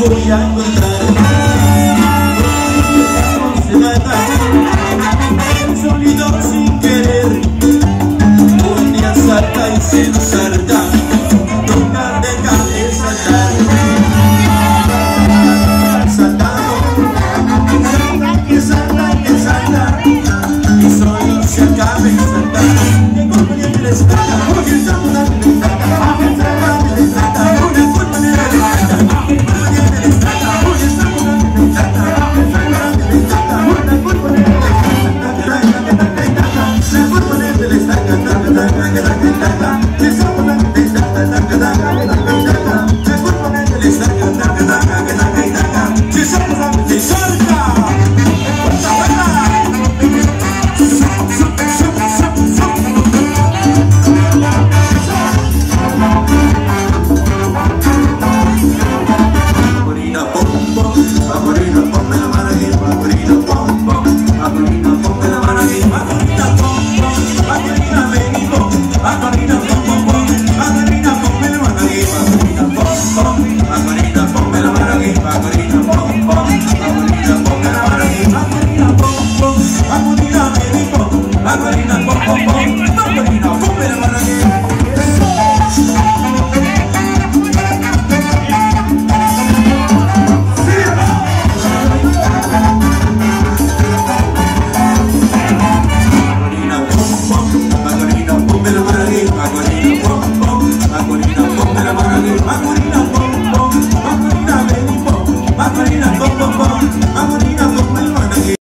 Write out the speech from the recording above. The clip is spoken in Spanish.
voy a encontrar. Se mata, solito sin querer. Un día salta y se nos no Magolino, ponme la mano